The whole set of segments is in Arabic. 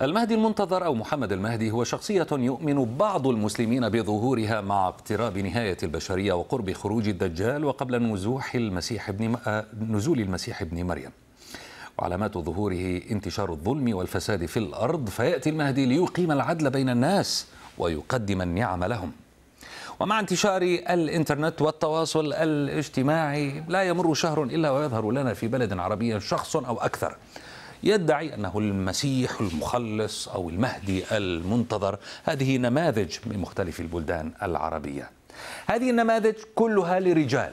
المهدي المنتظر أو محمد المهدي هو شخصية يؤمن بعض المسلمين بظهورها مع اقتراب نهاية البشرية وقرب خروج الدجال وقبل نزوح المسيح ابن نزول المسيح ابن مريم. وعلامات ظهوره انتشار الظلم والفساد في الأرض فيأتي المهدي ليقيم العدل بين الناس ويقدم النعم لهم. ومع انتشار الإنترنت والتواصل الاجتماعي لا يمر شهر إلا ويظهر لنا في بلد عربي شخص أو أكثر يدعي أنه المسيح المخلص أو المهدي المنتظر. هذه نماذج من مختلف البلدان العربية. هذه النماذج كلها لرجال.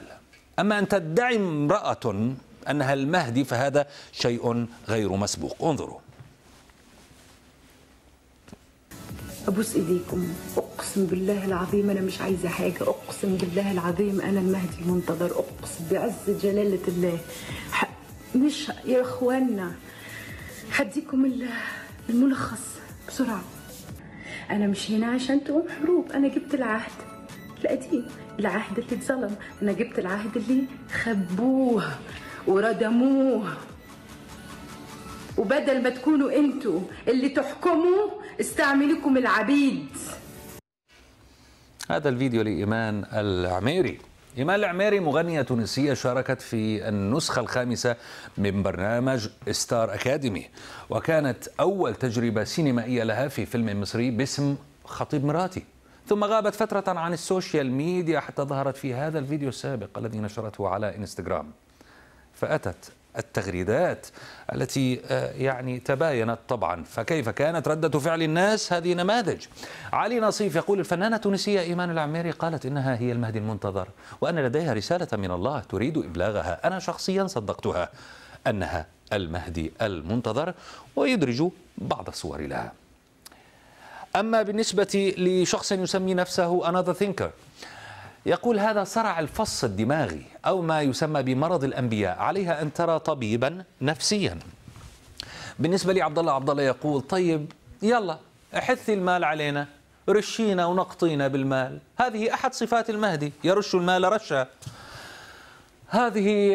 أما أن تدعي امرأة أنها المهدي فهذا شيء غير مسبوق. انظروا. أبوس ايديكم أقسم بالله العظيم أنا مش عايزة حاجة. أقسم بالله العظيم أنا المهدي المنتظر. أقسم بعز جلالة الله. مش يا إخوانا. هديكم الملخص بسرعة. أنا مش هنا عشان تقوم حروب أنا جبت العهد. القديم العهد اللي اتظلم. أنا جبت العهد اللي خبوه وردموه. وبدل ما تكونوا أنتوا اللي تحكموا استعملكم العبيد. هذا الفيديو لإيمان العميري. إيمان العميري مغنية تونسية شاركت في النسخة الخامسة من برنامج ستار أكاديمي وكانت أول تجربة سينمائية لها في فيلم مصري باسم خطيب مراتي. ثم غابت فترة عن السوشيال ميديا حتى ظهرت في هذا الفيديو السابق الذي نشرته على إنستغرام. فأتت التغريدات التي يعني تباينت طبعا. فكيف كانت ردة فعل الناس؟ هذه نماذج. علي نصيف يقول الفنانة التونسية إيمان العميري قالت إنها هي المهدي المنتظر وأن لديها رسالة من الله تريد إبلاغها. أنا شخصيا صدقتها أنها المهدي المنتظر ويدرج بعض الصور لها أما بالنسبة لشخص يسمي نفسه another thinker يقول هذا صرع الفص الدماغي أو ما يسمى بمرض الأنبياء عليها أن ترى طبيبا نفسيا. بالنسبة لي عبد الله عبد الله يقول طيب يلا حثي المال علينا رشينا ونقطينا بالمال. هذه أحد صفات المهدي يرش المال رشا. هذه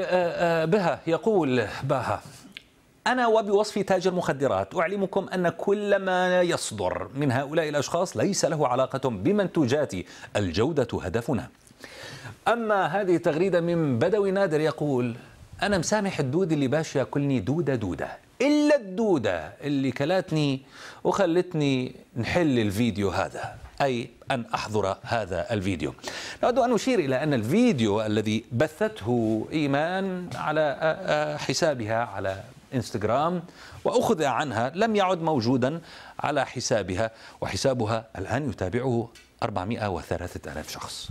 بها يقول بها. أنا وبوصفي تاجر مخدرات أعلمكم أن كل ما يصدر من هؤلاء الأشخاص ليس له علاقة بمنتوجاتي الجودة هدفنا. أما هذه تغريدة من بدوي نادر يقول أنا مسامح الدود اللي باش ياكلني دودة دودة إلا الدودة اللي كلاتني وخلتني نحل الفيديو هذا أي أن أحضر هذا الفيديو. أود أن أشير إلى أن الفيديو الذي بثته إيمان على حسابها على إنستغرام وأخذ عنها لم يعد موجودا على حسابها وحسابها الآن يتابعه 403 ألاف شخص.